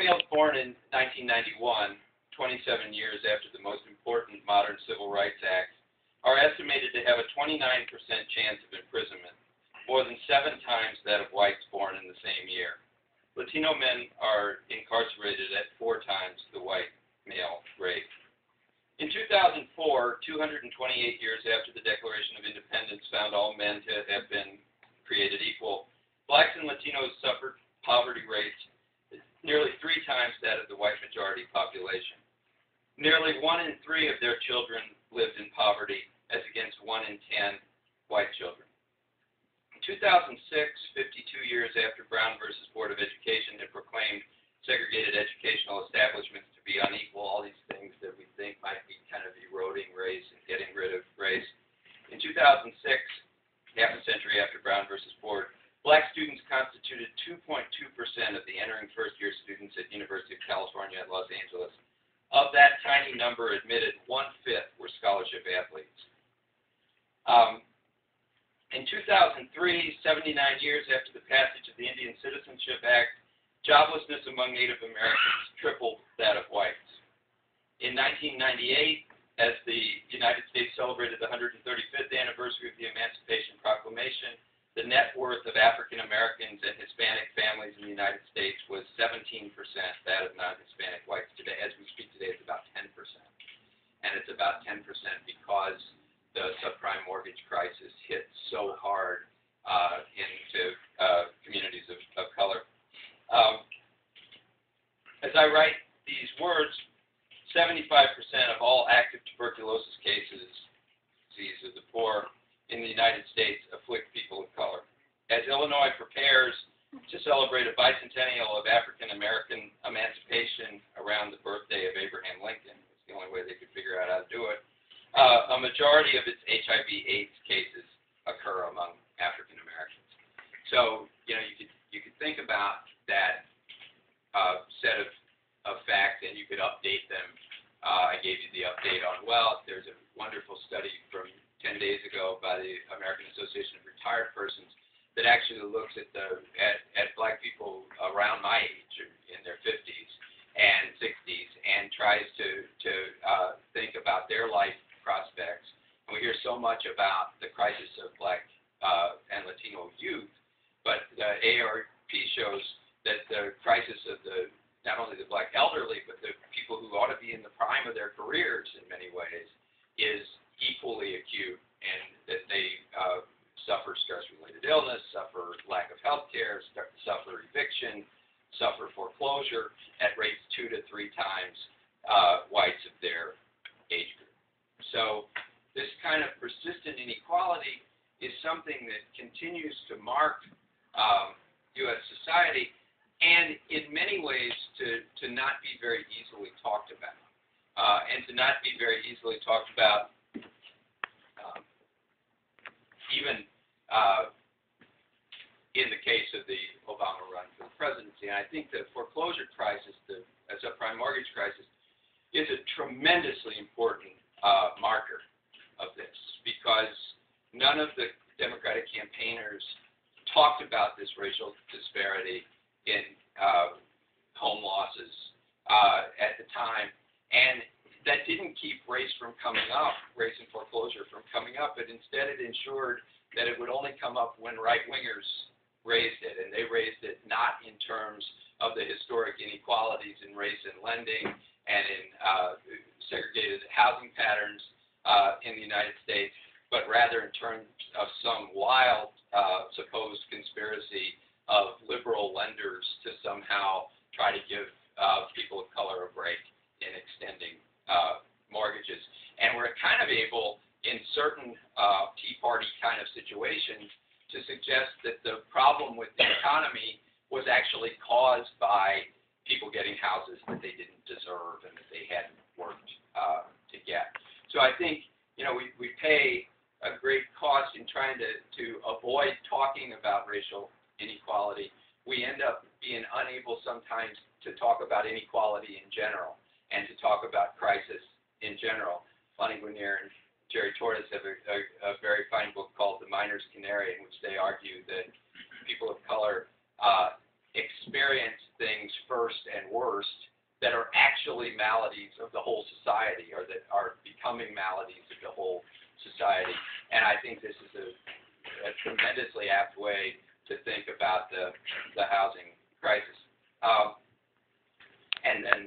males born in 1991, 27 years after the most important modern civil rights acts, are estimated to have a 29% chance of imprisonment, more than seven times that of whites born in the same year. Latino men are incarcerated at four times the white male rate. In 2004, 228 years after the Declaration of Independence found all men to have been created equal, blacks and Latinos suffered poverty rates three times that of the white majority population. Nearly one in three of their children lived in poverty, as against one in ten white children. In 2006, 52 years after Brown versus Board of Education had proclaimed segregated educational establishments to be unequal, all these things that we think might be kind of eroding race and getting rid of race. In 2006, half a century after Brown versus Board, black students constituted 2.2% of the entering first year students at University of California at Los Angeles. Of that tiny number admitted, one fifth were scholarship athletes. Um, in 2003, 79 years after the passage of the Indian Citizenship Act, joblessness among Native Americans tripled that of whites. In 1998, as the United States celebrated the 135th anniversary of the Emancipation Proclamation, the net worth of African Americans and Hispanic families in the United States was 17%, that of non Hispanic whites. Today, as we speak today, it's about 10%. And it's about 10% because the subprime mortgage crisis hit so hard uh, into uh, communities of, of color. Um, as I write these words, 75% of all active tuberculosis cases, disease of the poor, in the United States afflict people of color. As Illinois prepares to celebrate a bicentennial of African American emancipation around the birthday of Abraham Lincoln, it's the only way they could figure out how to do it, uh, a majority of its HIV/AIDS cases occur among African Americans. So you know you could you could think about that uh, set of, of facts and you could update them. Uh, I gave you the update on wealth. There's a wonderful study from 10 days ago by the American Association of Retired Persons that actually looks at the at, at black people around my age in their 50s and 60s and tries to to uh, think about their life prospects. And we hear so much about the crisis of black uh, and Latino youth, but the AARP shows that the crisis of the not only the black elderly, but the people who ought to be in the prime of their careers in many ways is equally acute, and that they uh, suffer stress-related illness, suffer lack of health care, suffer eviction, suffer foreclosure at rates two to three times uh, whites of their age group. So this kind of persistent inequality is something that continues to mark um, U.S. society and in many ways to, to not be very easily talked about. Uh, and to not be very easily talked about um, even uh, in the case of the Obama run for the presidency. And I think the foreclosure crisis, the subprime mortgage crisis, is a tremendously important uh, marker of this because none of the Democratic campaigners talked about this racial disparity in uh, home losses uh, at the time, and that didn't keep race from coming up, race and foreclosure from coming up, but instead it ensured that it would only come up when right wingers raised it, and they raised it not in terms of the historic inequalities in race and lending and in uh, segregated housing patterns uh, in the United States, but rather in terms of some wild uh, supposed conspiracy of liberal lenders to somehow try to give uh, people of color a break in extending uh, mortgages. And we're kind of able, in certain uh, Tea Party kind of situations, to suggest that the problem with the economy was actually caused by people getting houses that they didn't deserve and that they hadn't worked uh, to get. So I think you know we, we pay a great cost in trying to, to avoid talking about racial inequality. We end up being unable sometimes to talk about inequality in general and to talk about crisis in general. Lani Guinier and Jerry Torres have a, a, a very fine book called The Miner's Canary, in which they argue that people of color uh, experience things first and worst that are actually maladies of the whole society or that are becoming maladies of the whole society. And I think this is a, a tremendously apt way to think about the, the housing crisis. Um, and, and